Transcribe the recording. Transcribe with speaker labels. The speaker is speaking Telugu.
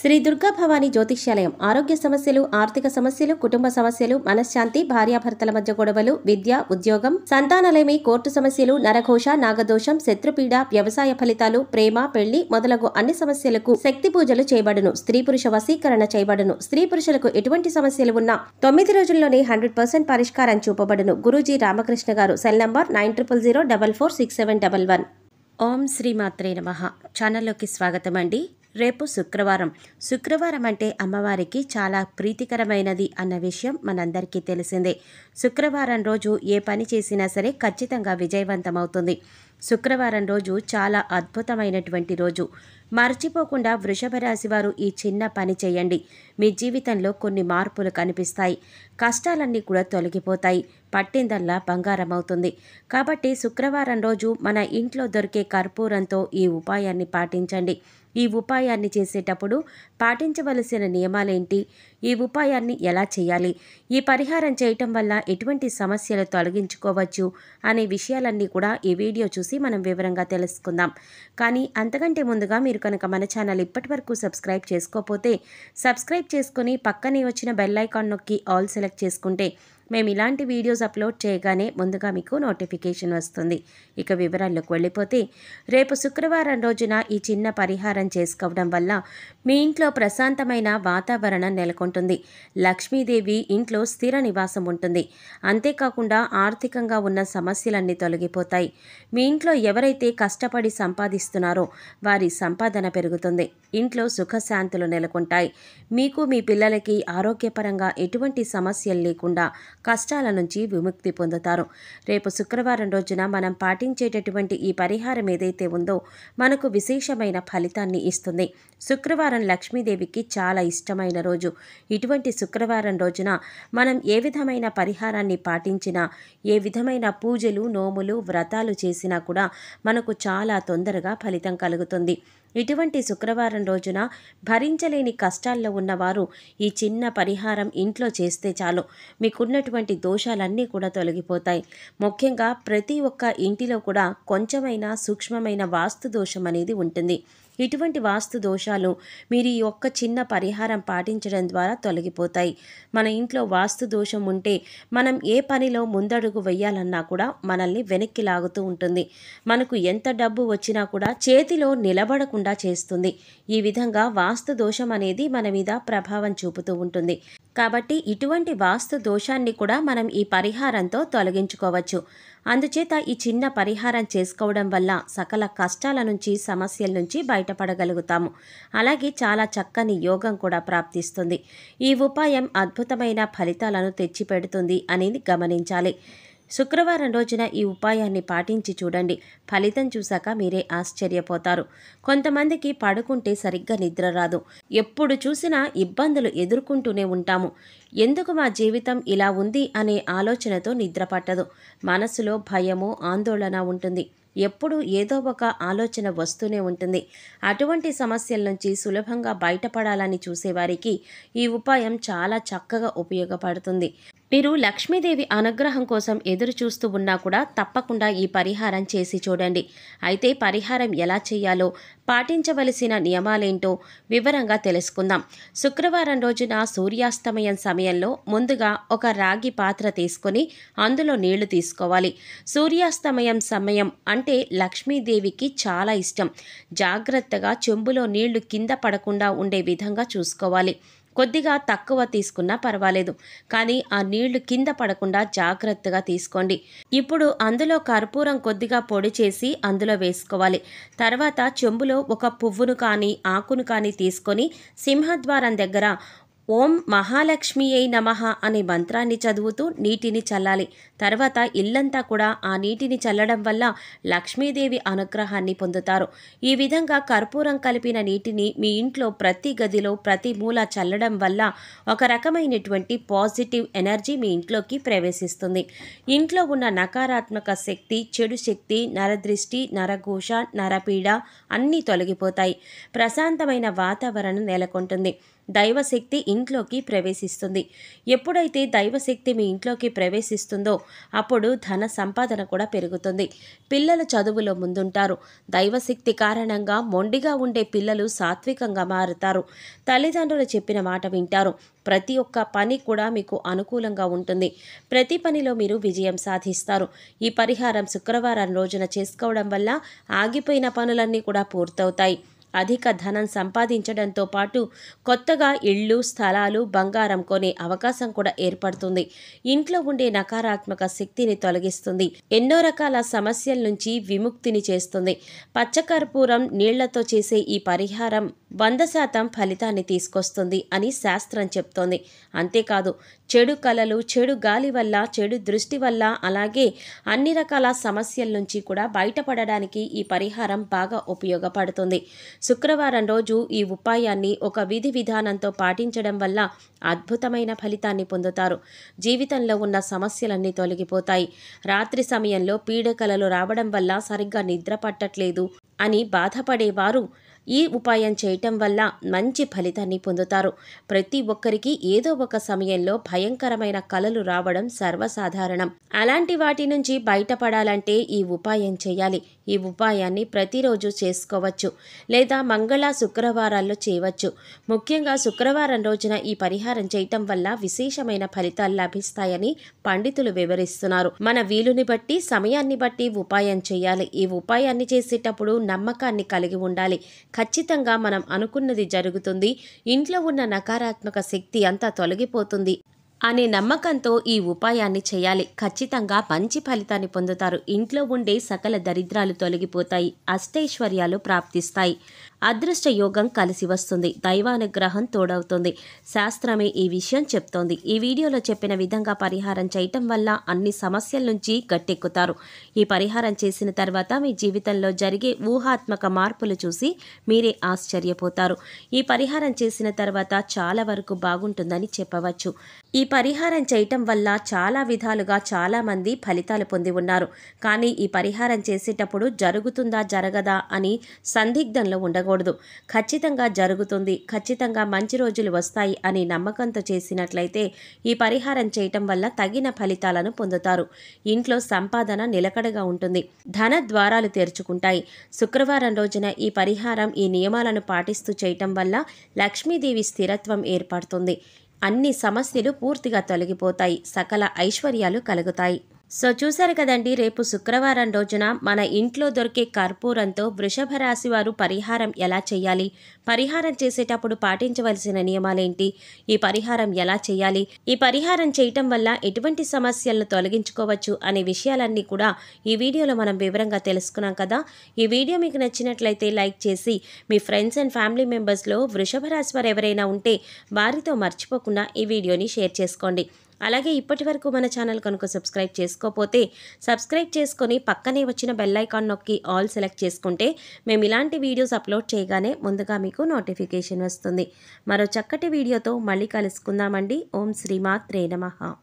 Speaker 1: శ్రీ దుర్గా భవానీ జ్యోతిష్యాలయం. ఆరోగ్య సమస్యలు ఆర్థిక సమస్యలు కుటుంబ సమస్యలు మనశ్శాంతి భార్యాభర్తల మధ్య గొడవలు విద్య ఉద్యోగం సంతానలేమి కోర్టు సమస్యలు నరఘోష నాగదోషం శత్రుపీడ వ్యవసాయ ఫలితాలు ప్రేమ పెళ్ళి మొదలగు అన్ని సమస్యలకు శక్తి పూజలు చేయబడును. స్త్రీ పురుష వశీకరణ చేయబడును. స్త్రీ పురుషులకు ఎటువంటి సమస్యలు ఉన్నా తొమ్మిది రోజుల్లోనే హండ్రెడ్ పర్సెంట్ పరిష్కారం చూపబడును. గురూజీ రామకృష్ణ గారు cell number nine triple zero double four six seven double one. ఓం శ్రీ మాత్రే నమ. ఛానల్లోకి స్వాగతం అండి రేపు శుక్రవారం. శుక్రవారం అంటే అమ్మవారికి చాలా ప్రీతికరమైనది అన్న విషయం మనందరికీ తెలిసిందే. శుక్రవారం రోజు ఏ పని చేసినా సరే ఖచ్చితంగా విజయవంతమవుతుంది. శుక్రవారం రోజు చాలా అద్భుతమైనటువంటి రోజు. మర్చిపోకుండా వృషభ రాశి వారు ఈ చిన్న పని చేయండి. మీ జీవితంలో కొన్ని మార్పులు కనిపిస్తాయి. కష్టాలన్నీ కూడా తొలగిపోతాయి. పట్టిందల్లా బంగారం అవుతుంది కాబట్టి శుక్రవారం రోజు మన ఇంట్లో దొరికే కర్పూరంతో ఈ ఉపాయాన్ని పాటించండి. ఈ ఉపాయాన్ని చేసేటప్పుడు పాటించవలసిన నియమాలేంటి? ఈ ఉపాయాన్ని ఎలా చేయాలి? ఈ పరిహారం చేయటం వల్ల ఎటువంటి సమస్యలు తొలగించుకోవచ్చు? అనే విషయాలన్నీ కూడా ఈ వీడియో చూసి మనం వివరంగా తెలుసుకుందాం. కానీ అంతకంటే ముందుగా మీరు కనుక మన ఛానల్ ఇప్పటి వరకు సబ్స్క్రైబ్ చేసుకోకపోతే సబ్స్క్రైబ్ చేసుకుని పక్కనే వచ్చిన బెల్ ఐకాన్ నొక్కి ఆల్ సెలెక్ట్ చేసుకుంటే మేము ఇలాంటి వీడియోస్ అప్లోడ్ చేయగానే ముందుగా మీకు నోటిఫికేషన్ వస్తుంది. ఇక వివరాల్లోకి వెళ్ళిపోతే రేపు శుక్రవారం రోజున ఈ చిన్న పరిహారం చేసుకోవడం వల్ల మీ ఇంట్లో ప్రశాంతమైన వాతావరణం నెలకొంటుంది. లక్ష్మీదేవి ఇంట్లో స్థిర నివాసం ఉంటుంది. అంతేకాకుండా ఆర్థికంగా ఉన్న సమస్యలన్నీ తొలగిపోతాయి. మీ ఇంట్లో ఎవరైతే కష్టపడి సంపాదిస్తున్నారో వారి సంపాదన పెరుగుతుంది. ఇంట్లో సుఖశాంతులు నెలకొంటాయి. మీకు మీ పిల్లలకి ఆరోగ్యపరంగా ఎటువంటి సమస్యలు లేకుండా కష్టాల నుంచి విముక్తి పొందుతారు. రేపు శుక్రవారం రోజున మనం పాటించేటటువంటి ఈ పరిహారం ఏదైతే ఉందో మనకు విశేషమైన ఫలితాన్ని ఇస్తుంది. శుక్రవారం లక్ష్మీదేవికి చాలా ఇష్టమైన రోజు. ఇటువంటి శుక్రవారం రోజున మనం ఏ విధమైన పరిహారాన్ని పాటించినా ఏ విధమైన పూజలు నోములు వ్రతాలు చేసినా కూడా మనకు చాలా తొందరగా ఫలితం కలుగుతుంది. ఇటువంటి శుక్రవారం రోజున భరించలేని కష్టాల్లో ఉన్నవారు ఈ చిన్న పరిహారం ఇంట్లో చేస్తే చాలు. మీకున్నటువంటి దోషాలన్నీ కూడా తొలగిపోతాయి. ముఖ్యంగా ప్రతి ఒక్క ఇంటిలో కూడా కొంచెమైనా సూక్ష్మమైన వాస్తు దోషం అనేది ఉంటుంది. ఇటువంటి వాస్తు దోషాలు మీరు ఈ ఒక్క చిన్న పరిహారం పాటించడం ద్వారా తొలగిపోతాయి. మన ఇంట్లో వాస్తు దోషం ఉంటే మనం ఏ పనిలో ముందడుగు వెయ్యాలన్నా కూడా మనల్ని వెనక్కి లాగుతూ ఉంటుంది. మనకు ఎంత డబ్బు వచ్చినా కూడా చేతిలో నిలబడకుండా చేస్తుంది. ఈ విధంగా వాస్తు దోషం అనేది మన మీద ప్రభావం చూపుతూ ఉంటుంది. కాబట్టి ఇటువంటి వాస్తు దోషాన్ని కూడా మనం ఈ పరిహారంతో తొలగించుకోవచ్చు. అందుచేత ఈ చిన్న పరిహారం చేసుకోవడం వల్ల సకల కష్టాల నుంచి సమస్యల నుంచి బయట బయటపడగలుగుతాము అలాగే చాలా చక్కని యోగం కూడా ప్రాప్తిస్తుంది. ఈ ఉపాయం అద్భుతమైన ఫలితాలను తెచ్చిపెడుతుంది అనేది గమనించాలి. శుక్రవారం రోజున ఈ ఉపాయాన్ని పాటించి చూడండి. ఫలితం చూశాక మీరే ఆశ్చర్యపోతారు. కొంతమందికి పడుకుంటే సరిగ్గా నిద్ర రాదు. ఎప్పుడు చూసినా ఇబ్బందులు ఎదుర్కొంటూనే ఉంటాము. ఎందుకు మా జీవితం ఇలా ఉంది అనే ఆలోచనతో నిద్ర పట్టదు. మనసులో భయము ఆందోళన ఉంటుంది. ఎప్పుడు ఏదో ఒక ఆలోచన వస్తూనే ఉంటుంది. అటువంటి సమస్యల నుంచి సులభంగా బయటపడాలని చూసేవారికి ఈ ఉపాయం చాలా చక్కగా ఉపయోగపడుతుంది. మీరు లక్ష్మీదేవి అనుగ్రహం కోసం ఎదురు చూస్తూ ఉన్నా కూడా తప్పకుండా ఈ పరిహారం చేసి చూడండి. అయితే పరిహారం ఎలా చేయాలో పాటించవలసిన నియమాలేంటో వివరంగా తెలుసుకుందాం. శుక్రవారం రోజున సూర్యాస్తమయం సమయంలో ముందుగా ఒక రాగి పాత్ర తీసుకొని అందులో నీళ్ళు తీసుకోవాలి. సూర్యాస్తమయం సమయం అంటే లక్ష్మీదేవికి చాలా ఇష్టం. జాగ్రత్తగా చెంబులో నీళ్ళు కింద పడకుండా ఉండే విధంగా చూసుకోవాలి. కొద్దిగా తక్కువ తీసుకున్నా పర్వాలేదు. కానీ ఆ నీళ్ళు కింద పడకుండా జాగ్రత్తగా తీసుకోండి. ఇప్పుడు అందులో కర్పూరం కొద్దిగా పొడి చేసి అందులో వేసుకోవాలి. తర్వాత చెంబులో ఒక పువ్వును కానీ ఆకును కానీ తీసుకొని సింహద్వారం దగ్గర ఓం మహాలక్ష్మి అయి నమః అనే మంత్రాన్ని చదువుతూ నీటిని చల్లాలి. తర్వాత ఇల్లంతా కూడా ఆ నీటిని చల్లడం వల్ల లక్ష్మీదేవి అనుగ్రహాన్ని పొందుతారు. ఈ విధంగా కర్పూరం కలిపిన నీటిని మీ ఇంట్లో ప్రతి గదిలో ప్రతి మూల చల్లడం వల్ల ఒక రకమైనటువంటి పాజిటివ్ ఎనర్జీ మీ ఇంట్లోకి ప్రవేశిస్తుంది. ఇంట్లో ఉన్న నకారాత్మక శక్తి చెడు శక్తి నరదృష్టి నరఘోష నరపీడ అన్నీ తొలగిపోతాయి. ప్రశాంతమైన వాతావరణం నెలకొంటుంది. దైవశక్తి ఇంట్లోకి ప్రవేశిస్తుంది. ఎప్పుడైతే దైవశక్తి మీ ఇంట్లోకి ప్రవేశిస్తుందో అప్పుడు ధన సంపాదన కూడా పెరుగుతుంది. పిల్లలు చదువులో ముందుంటారు. దైవశక్తి కారణంగా మొండిగా ఉండే పిల్లలు సాత్వికంగా మారుతారు. తల్లిదండ్రులు చెప్పిన మాట వింటారు. ప్రతి ఒక్క పని కూడా మీకు అనుకూలంగా ఉంటుంది. ప్రతి పనిలో మీరు విజయం సాధిస్తారు. ఈ పరిహారం శుక్రవారం రోజున చేసుకోవడం వల్ల ఆగిపోయిన పనులన్నీ కూడా పూర్తవుతాయి. అధిక ధనం సంపాదించడంతో పాటు కొత్తగా ఇళ్ళు స్థలాలు బంగారం కొనే అవకాశం కూడా ఏర్పడుతుంది. ఇంట్లో ఉండే నకారాత్మక శక్తిని తొలగిస్తుంది. ఎన్నో రకాల సమస్యల నుంచి విముక్తిని చేస్తుంది. పచ్చకర్పూరం నీళ్ళతో చేసే ఈ పరిహారం వంద శాతం ఫలితాన్ని తీసుకొస్తుంది అని శాస్త్రం చెప్తోంది. అంతేకాదు చెడు కలలు చెడు గాలి వల్ల చెడు దృష్టి వల్ల అలాగే అన్ని రకాల సమస్యల నుంచి కూడా బయటపడడానికి ఈ పరిహారం బాగా ఉపయోగపడుతుంది. శుక్రవారం రోజు ఈ ఉపాయాన్ని ఒక విధి విధానంతో పాటించడం వల్ల అద్భుతమైన ఫలితాన్ని పొందుతారు. జీవితంలో ఉన్న సమస్యలన్నీ తొలగిపోతాయి. రాత్రి సమయంలో పీడకలలు రావడం వల్ల సరిగ్గా నిద్ర పట్టట్లేదు అని బాధపడేవారు ఈ ఉపాయం చేయటం వల్ల మంచి ఫలితాన్ని పొందుతారు. ప్రతి ఒక్కరికి ఏదో ఒక సమయంలో భయంకరమైన కలలు రావడం సర్వసాధారణం. అలాంటి వాటి నుంచి బయటపడాలంటే ఈ ఉపాయం చేయాలి. ఈ ఉపాయాన్ని ప్రతిరోజు చేసుకోవచ్చు. లేదా మంగళ శుక్రవారాల్లో చేయవచ్చు. ముఖ్యంగా శుక్రవారం రోజున ఈ పరిహారం చేయటం వల్ల విశేషమైన ఫలితాలు లభిస్తాయని పండితులు వివరిస్తున్నారు. మన వీలుని బట్టి సమయాన్ని బట్టి ఉపాయం చేయాలి. ఈ ఉపాయాన్ని చేసేటప్పుడు నమ్మకాన్ని కలిగి ఉండాలి. ఖచ్చితంగా మనం అనుకున్నది జరుగుతుంది. ఇంట్లో ఉన్న నకారాత్మక శక్తి అంతా తొలగిపోతుంది. అనే నమ్మకంతో ఈ ఉపాయాన్ని చేయాలి. ఖచ్చితంగా మంచి ఫలితాన్ని పొందుతారు. ఇంట్లో ఉండే సకల దరిద్రాలు తొలగిపోతాయి. అష్టైశ్వర్యాలు ప్రాప్తిస్తాయి. అదృష్ట యోగం కలిసి వస్తుంది. దైవానుగ్రహం తోడవుతుంది. శాస్త్రమే ఈ విషయం చెప్తోంది. ఈ వీడియోలో చెప్పిన విధంగా పరిహారం చేయటం వల్ల అన్ని సమస్యల నుంచి గట్టెక్కుతారు. ఈ పరిహారం చేసిన తర్వాత మీ జీవితంలో జరిగే ఊహాత్మక మార్పులు చూసి మీరే ఆశ్చర్యపోతారు. ఈ పరిహారం చేసిన తర్వాత చాలా వరకు బాగుంటుందని చెప్పవచ్చు. ఈ పరిహారం చేయటం వల్ల చాలా విధాలుగా చాలామంది ఫలితాలు పొంది ఉన్నారు. కానీ ఈ పరిహారం చేసేటప్పుడు జరుగుతుందా జరగదా అని సందిగ్ధంలో ఉండకూడదు. ఖచ్చితంగా జరుగుతుంది ఖచ్చితంగా మంచి రోజులు వస్తాయి అని నమ్మకంతో చేసినట్లయితే ఈ పరిహారం చేయటం వల్ల తగిన ఫలితాలను పొందుతారు. ఇంట్లో సంపాదన నిలకడగా ఉంటుంది. ధన ద్వారాలు తెరుచుకుంటాయి. శుక్రవారం రోజున ఈ పరిహారం ఈ నియమాలను పాటిస్తూ చేయటం వల్ల లక్ష్మీదేవి స్థిరత్వం ఏర్పడుతుంది. అన్ని సమస్యలు పూర్తిగా తొలగిపోతాయి. సకల ఐశ్వర్యాలు కలుగుతాయి. సో చూశారు కదండి రేపు శుక్రవారం రోజున మన ఇంట్లో దొరికే కర్పూరంతో వృషభ రాశి వారు పరిహారం ఎలా చేయాలి? పరిహారం చేసేటప్పుడు పాటించవలసిన నియమాలేంటి? ఈ పరిహారం ఎలా చేయాలి? ఈ పరిహారం చేయటం వల్ల ఎటువంటి సమస్యలను తొలగించుకోవచ్చు అనే విషయాలన్నీ కూడా ఈ వీడియోలో మనం వివరంగా తెలుసుకున్నాం కదా. ఈ వీడియో మీకు నచ్చినట్లయితే లైక్ చేసి మీ ఫ్రెండ్స్ అండ్ ఫ్యామిలీ మెంబర్స్లో వృషభ రాశి వారు ఎవరైనా ఉంటే వారితో మర్చిపోకుండా ఈ వీడియోని షేర్ చేసుకోండి. అలాగే ఇప్పటి వరకు మన ఛానల్ కనుక సబ్స్క్రైబ్ చేసుకోకపోతే సబ్స్క్రైబ్ చేసుకొని పక్కనే వచ్చిన బెల్ ఐకాన్ నొక్కి ఆల్ సెలెక్ట్ చేసుకుంటే మేము ఇలాంటి వీడియోస్ అప్లోడ్ చేయగానే ముందుగా మీకు నోటిఫికేషన్ వస్తుంది. మరో చక్కటి వీడియోతో మళ్ళీ కలుసుకుందామండి. ఓం శ్రీమాత్రే నమః.